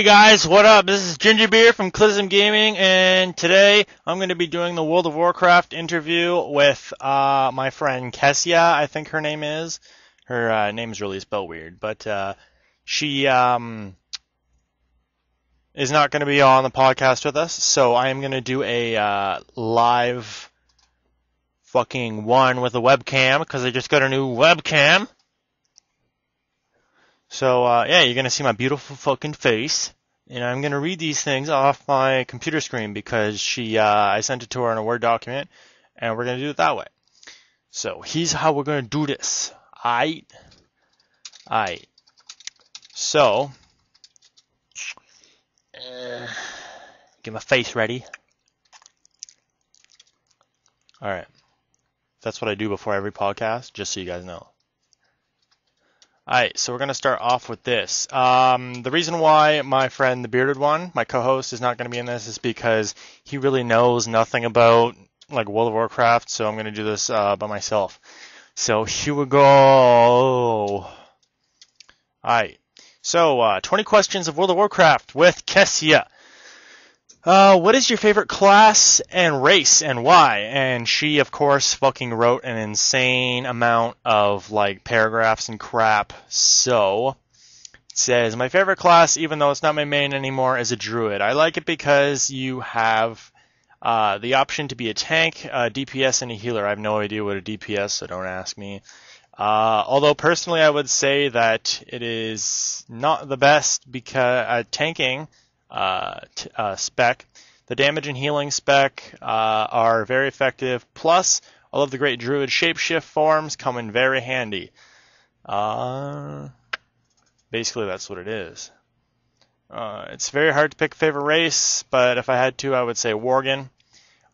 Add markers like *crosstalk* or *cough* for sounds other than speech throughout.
Hey guys, what up? This is Gingerbeard from Klysm Gaming, and today I'm going to be doing the World of Warcraft interview with uh, my friend Kezia, I think her name is. Her uh, name is really spelled weird, but uh, she um, is not going to be on the podcast with us, so I am going to do a uh, live fucking one with a webcam because I just got a new webcam. So uh, yeah, you're gonna see my beautiful fucking face, and I'm gonna read these things off my computer screen because she uh, I sent it to her in a Word document, and we're gonna do it that way. So here's how we're gonna do this. I, I. So, uh, get my face ready. All right. That's what I do before every podcast, just so you guys know. Alright, so we're going to start off with this. Um, the reason why my friend, the bearded one, my co-host, is not going to be in this is because he really knows nothing about like World of Warcraft, so I'm going to do this uh, by myself. So here we go. Alright, so uh, 20 questions of World of Warcraft with Kezia. Uh, what is your favorite class and race and why? And she, of course, fucking wrote an insane amount of like paragraphs and crap. So it says my favorite class, even though it's not my main anymore, is a druid. I like it because you have uh, the option to be a tank, a DPS, and a healer. I have no idea what a DPS, so don't ask me. Uh, although personally, I would say that it is not the best because uh, tanking t- uh, spec. The damage and healing spec uh, are very effective. Plus, all of the great druid shapeshift forms come in very handy. Uh, basically, that's what it is. Uh, it's very hard to pick a favorite race, but if I had to, I would say Worgen.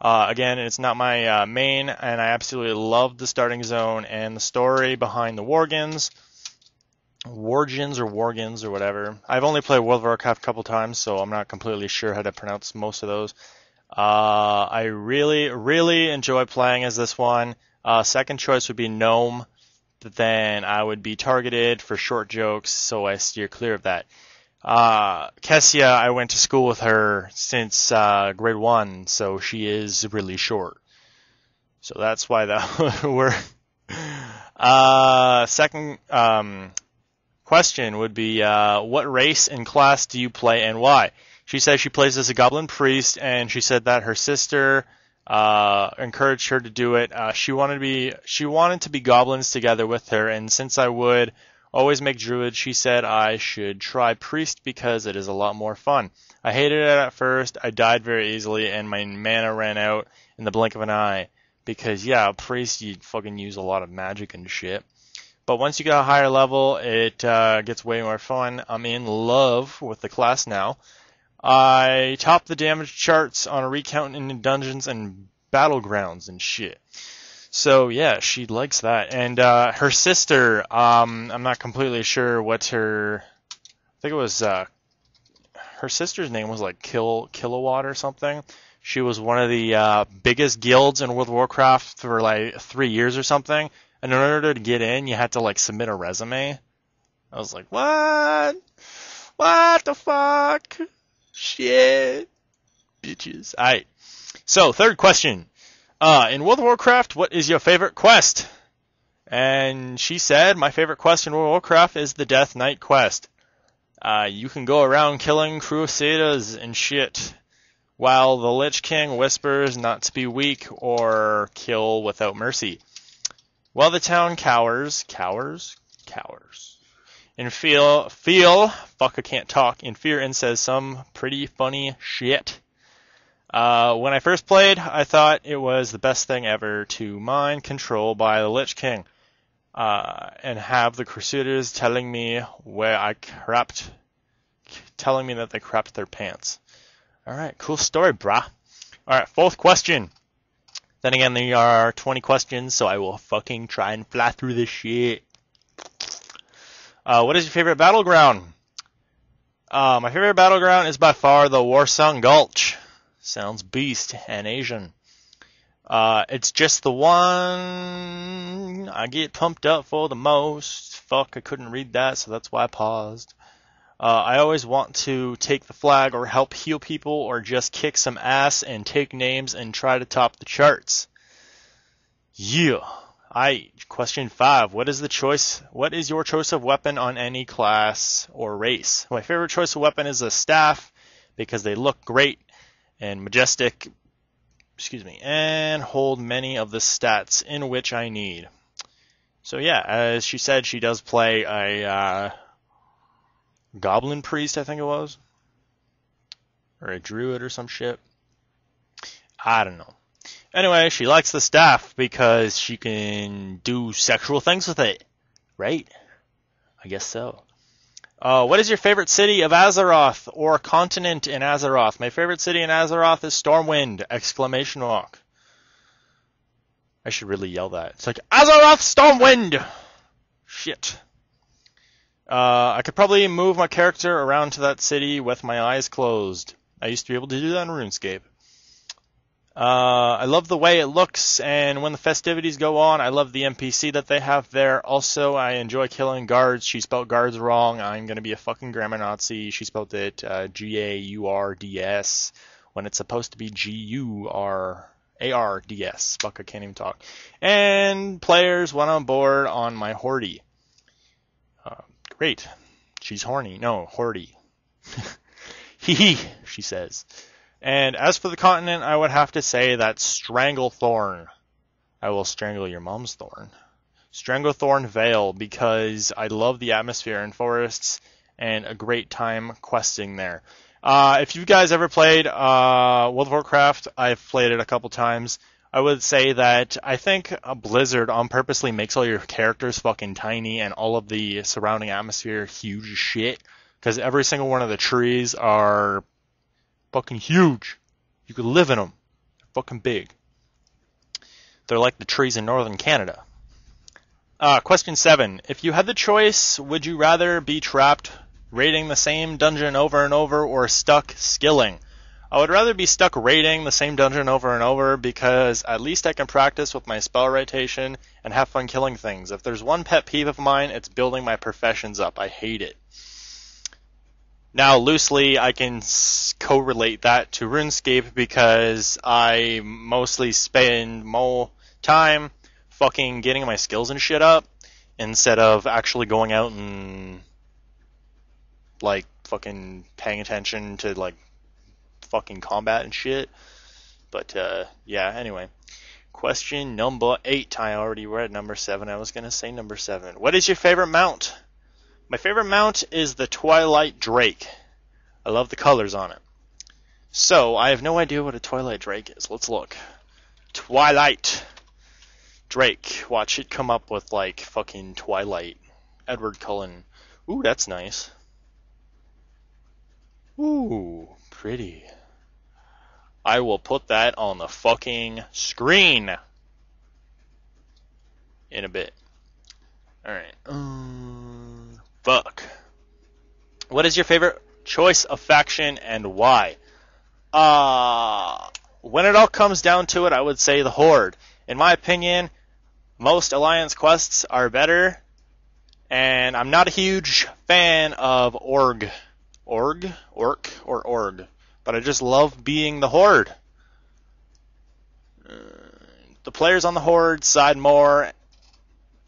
Uh, again, it's not my uh, main, and I absolutely love the starting zone and the story behind the Worgens. Wargens or Wargens or whatever. I've only played World of Warcraft a couple times, so I'm not completely sure how to pronounce most of those. Uh, I really, really enjoy playing as this one. Uh, second choice would be Gnome, then I would be targeted for short jokes, so I steer clear of that. Uh, Kezia, I went to school with her since uh, grade one, so she is really short. So that's why that *laughs* we're. Uh, second, um, question would be uh, what race and class do you play and why? She says she plays as a goblin priest, and she said that her sister uh, encouraged her to do it. Uh, she wanted to be she wanted to be goblins together with her, and since I would always make druid, she said I should try priest because it is a lot more fun. I hated it at first. I died very easily, and my mana ran out in the blink of an eye. Because yeah, priest you fucking use a lot of magic and shit. But once you get a higher level, it uh, gets way more fun. I'm in love with the class now. I top the damage charts on a recount in dungeons and battlegrounds and shit. So yeah, she likes that. And uh, her sister, um, I'm not completely sure what's her. I think it was uh, her sister's name was like Kill Kilowatt or something. She was one of the uh, biggest guilds in World of Warcraft for like three years or something. And in order to get in, you had to like submit a resume. I was like, what? What the fuck? Shit. Bitches. Alright. So, third question. Uh, in World of Warcraft, what is your favorite quest? And she said, my favorite quest in World of Warcraft is the Death Knight quest. Uh, you can go around killing crusaders and shit, while the Lich King whispers not to be weak or kill without mercy. While the town cowers, cowers, cowers. and feel, feel, fuck I can't talk, in fear and says some pretty funny shit. Uh, when I first played, I thought it was the best thing ever to mind control by the Lich King, uh, and have the Crusaders telling me where I crapped, telling me that they crapped their pants. Alright, cool story, brah. Alright, fourth question. Then again, there are 20 questions, so I will fucking try and fly through this shit. Uh, what is your favorite battleground? Uh, my favorite battleground is by far the Warsong Gulch. Sounds beast and Asian. Uh, it's just the one I get pumped up for the most. Fuck, I couldn't read that, so that's why I paused. Uh, I always want to take the flag or help heal people or just kick some ass and take names and try to top the charts. Yeah. I question five. What is the choice? What is your choice of weapon on any class or race? My favorite choice of weapon is a staff because they look great and majestic. Excuse me, and hold many of the stats in which I need. So yeah, as she said, she does play a uh, goblin priest, I think it was, or a druid or some shit. I don't know. Anyway, she likes the staff because she can do sexual things with it, right? I guess so. Uh, what is your favorite city of Azeroth or continent in Azeroth? My favorite city in Azeroth is Stormwind! Exclamation mark. I should really yell that. It's like Azeroth Stormwind. Shit. Uh, I could probably move my character around to that city with my eyes closed. I used to be able to do that in RuneScape. Uh, I love the way it looks, and when the festivities go on, I love the NPC that they have there. Also, I enjoy killing guards. She spelled guards wrong. I'm gonna be a fucking grammar Nazi. She spelled it uh, G A U R D S when it's supposed to be G U R A R D S. Fuck, I can't even talk. And players went on board on my Hordy. Great. She's horny. No, Hordy. *laughs* Hee hee, she says. And as for the continent, I would have to say that Stranglethorn. I will strangle your mom's thorn. Stranglethorn Vale because I love the atmosphere and forests and a great time questing there. Uh, if you guys ever played uh, World of Warcraft, I've played it a couple times. I would say that I think a Blizzard on purposely makes all your characters fucking tiny and all of the surrounding atmosphere huge shit. Because every single one of the trees are fucking huge. You could live in them. They're fucking big. They're like the trees in northern Canada. Uh, question seven. If you had the choice, would you rather be trapped raiding the same dungeon over and over or stuck skilling? I would rather be stuck raiding the same dungeon over and over because at least I can practice with my spell rotation and have fun killing things. If there's one pet peeve of mine, it's building my professions up. I hate it. Now, loosely, I can correlate that to RuneScape because I mostly spend more time fucking getting my skills and shit up instead of actually going out and like fucking paying attention to like fucking combat and shit. But uh, yeah, anyway. Question number eight. I already read number seven. I was gonna say number seven. What is your favorite mount? My favorite mount is the Twilight Drake. I love the colors on it. So, I have no idea what a Twilight Drake is. Let's look. Twilight Drake. Watch it come up with like fucking Twilight. Edward Cullen. Ooh, that's nice. Ooh, pretty. I will put that on the fucking screen in a bit. Alright. Um, fuck. What is your favorite choice of faction and why? Uh, when it all comes down to it, I would say the Horde. In my opinion, most Alliance quests are better, and I'm not a huge fan of Org. Org? Orc? Or Org. But I just love being the Horde. The players on the Horde side more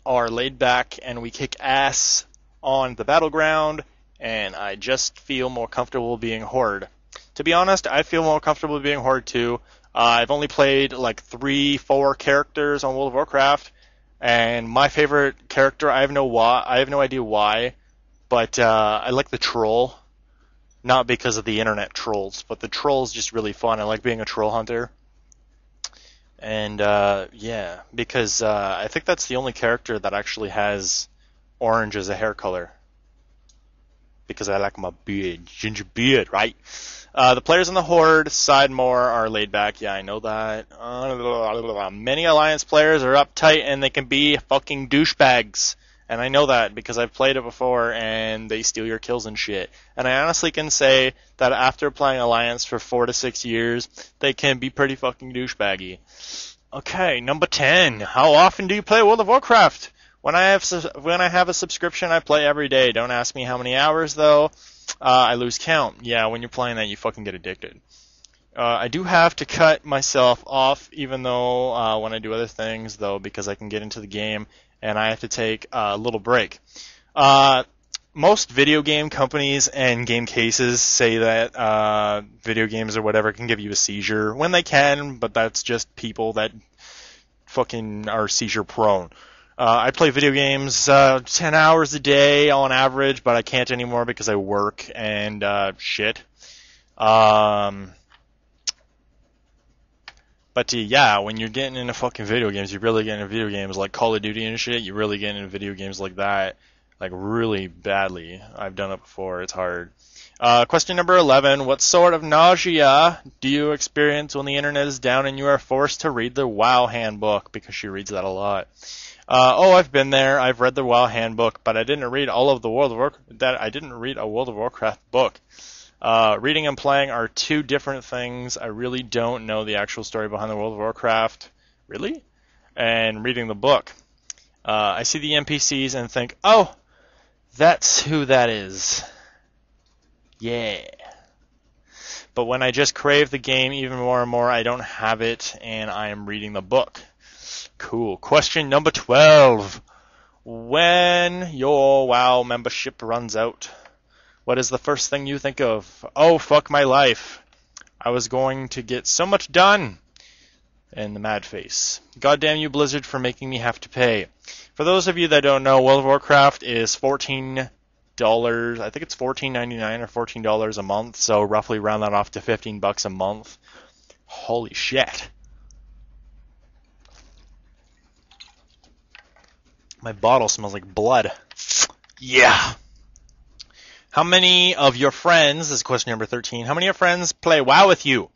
are laid back and we kick ass on the battleground, and I just feel more comfortable being Horde. To be honest, I feel more comfortable being Horde too. Uh, I've only played like three, four characters on World of Warcraft, and my favorite character, I have no why, I have no idea why, but uh, I like the troll. Not because of the internet trolls, but the troll's just really fun. I like being a troll hunter. And uh, yeah, because uh, I think that's the only character that actually has orange as a hair color. Because I like my beard, ginger beard, right? Uh, the players on the Horde side more are laid back. Yeah, I know that. Uh, many Alliance players are uptight and they can be fucking douchebags. And I know that because I've played it before and they steal your kills and shit. And I honestly can say that after playing Alliance for four to six years, they can be pretty fucking douchebaggy. Okay, number 10. How often do you play World of Warcraft? When I have when I have a subscription, I play every day. Don't ask me how many hours though. Uh, I lose count. Yeah, when you're playing that, you fucking get addicted. Uh, I do have to cut myself off, even though uh, when I do other things, though, because I can get into the game and I have to take a little break. Uh, most video game companies and game cases say that uh, video games or whatever can give you a seizure when they can, but that's just people that fucking are seizure prone. Uh, I play video games uh, 10 hours a day on average, but I can't anymore because I work and uh, shit. Um, but yeah, when you're getting into fucking video games, you're really get into video games like Call of Duty and shit. You're really get into video games like that, like really badly. I've done it before. It's hard. Uh, question number 11. What sort of nausea do you experience when the internet is down and you are forced to read the WoW handbook? Because she reads that a lot. Uh, oh, I've been there. I've read the WoW handbook, but I didn't read all of the World of Warcraft. That I didn't read a World of Warcraft book. Uh, reading and playing are two different things. I really don't know the actual story behind the World of Warcraft. Really? And reading the book. Uh, I see the NPCs and think, oh, that's who that is. Yeah. But when I just crave the game even more and more, I don't have it, and I am reading the book. Cool. Question number 12. When your WoW membership runs out, what is the first thing you think of? Oh, fuck my life. I was going to get so much done. And the mad face. Goddamn you, Blizzard, for making me have to pay. For those of you that don't know, World of Warcraft is fourteen dollars. I think it's fourteen ninety nine or fourteen dollars a month. So roughly round that off to fifteen bucks a month. Holy shit. My bottle smells like blood. Yeah. How many of your friends, this is question number 13, how many of your friends play WoW with you?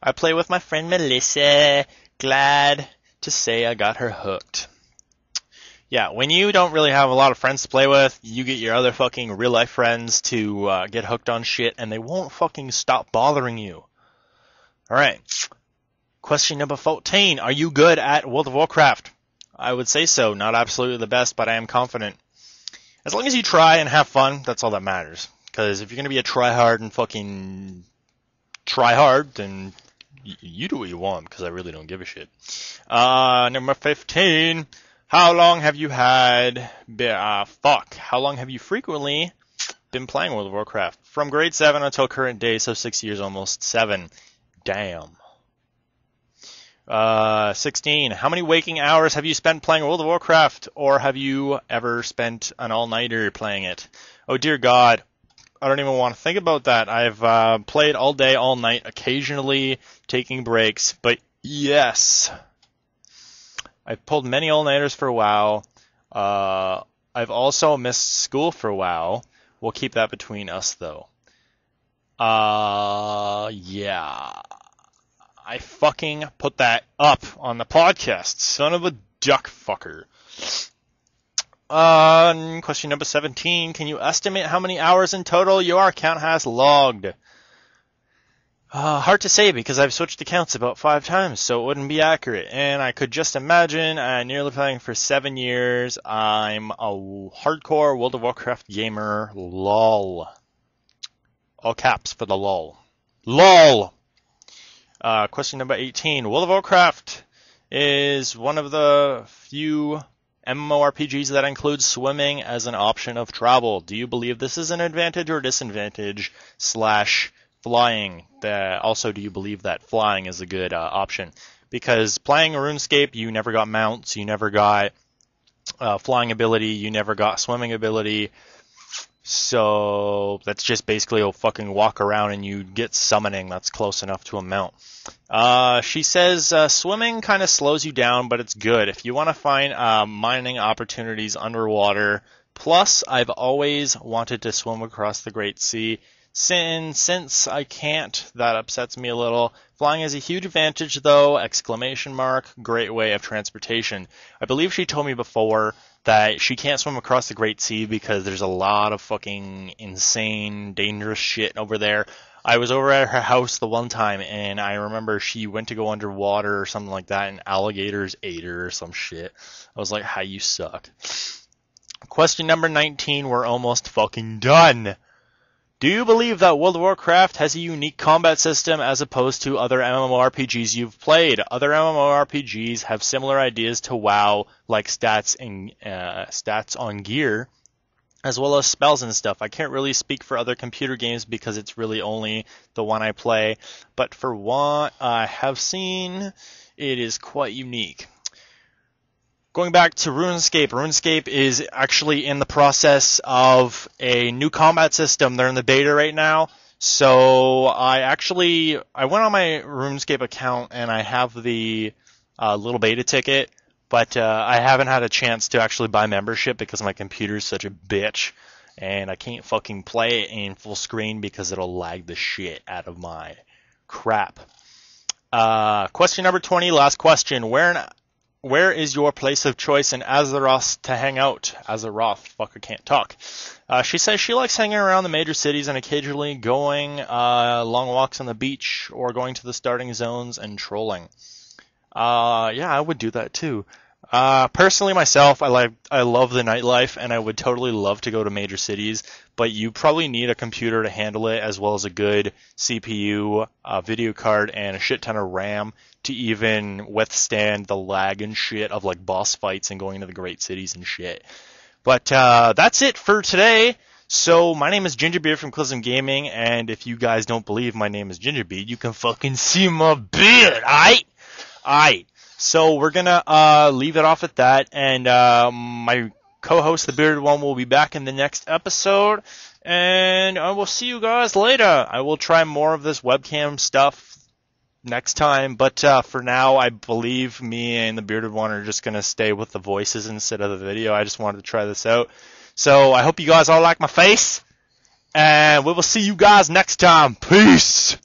I play with my friend Melissa. Glad to say I got her hooked. Yeah, when you don't really have a lot of friends to play with, you get your other fucking real life friends to uh, get hooked on shit and they won't fucking stop bothering you. Alright. Question number 14. Are you good at World of Warcraft? I would say so. Not absolutely the best, but I am confident. As long as you try and have fun, that's all that matters. Because if you're to be a try hard and fucking try hard, then you do what you want, because I really don't give a shit. Uh, number 15. How long have you had, be, uh, fuck, how long have you frequently been playing World of Warcraft? From grade 7 until current day, so 6 years, almost 7. Damn. Uh, 16. How many waking hours have you spent playing World of Warcraft, or have you ever spent an all-nighter playing it? Oh dear God, I don't even want to think about that. I've uh, played all day, all night, occasionally taking breaks, but yes, I've pulled many all-nighters for WoW. Uh, I've also missed school for WoW. We'll keep that between us, though. Uh, yeah. I fucking put that up on the podcast. Son of a duck fucker. Uh, question number 17. Can you estimate how many hours in total your account has logged? Uh, hard to say because I've switched accounts about five times, so it wouldn't be accurate. And I could just imagine, uh, nearly playing for seven years, I'm a hardcore World of Warcraft gamer. LOL. All caps for the LOL. LOL! Uh, question number 18. World of Warcraft is one of the few MMORPGs that includes swimming as an option of travel. Do you believe this is an advantage or disadvantage slash flying? That also, do you believe that flying is a good uh, option? Because playing RuneScape, you never got mounts, you never got uh, flying ability, you never got swimming ability. So that's just basically a fucking walk around and you get summoning that's close enough to a mount. Uh, she says uh, swimming kind of slows you down, but it's good if you want to find uh, mining opportunities underwater. Plus, I've always wanted to swim across the Great Sea. Since, since I can't, that upsets me a little. Flying is a huge advantage though, exclamation mark, great way of transportation. I believe she told me before that she can't swim across the Great Sea because there's a lot of fucking insane, dangerous shit over there. I was over at her house the one time and I remember she went to go underwater or something like that and alligators ate her or some shit. I was like, how you suck. Question number 19, we're almost fucking done. Do you believe that World of Warcraft has a unique combat system as opposed to other MMORPGs you've played? Other MMORPGs have similar ideas to WoW, like stats and uh, stats on gear, as well as spells and stuff. I can't really speak for other computer games because it's really only the one I play, but for what I have seen, it is quite unique. Going back to RuneScape, RuneScape is actually in the process of a new combat system. They're in the beta right now. So I actually I went on my RuneScape account and I have the uh, little beta ticket, but uh, I haven't had a chance to actually buy membership because my computer is such a bitch and I can't fucking play it in full screen because it'll lag the shit out of my crap. Uh, question number 20, last question. Where where is your place of choice in Azeroth to hang out? Azeroth, fucker can't talk. Uh, she says she likes hanging around the major cities and occasionally going uh, long walks on the beach or going to the starting zones and trolling. Uh, yeah, I would do that too. Uh, personally, myself, I like I love the nightlife, and I would totally love to go to major cities. But you probably need a computer to handle it, as well as a good CPU, video card, and a shit ton of RAM to even withstand the lag and shit of like boss fights and going to the great cities and shit. But uh, that's it for today. So my name is Gingerbeard from Klysm Gaming, and if you guys don't believe my name is Gingerbeard, you can fucking see my beard, aight? Aight. So we're gonna uh, leave it off at that, and uh, my co-host, the bearded one, will be back in the next episode, and I will see you guys later. I will try more of this webcam stuff next time, but uh, for now, I believe me and the bearded one are just gonna stay with the voices instead of the video. I just wanted to try this out. So I hope you guys all like my face, and we will see you guys next time. Peace.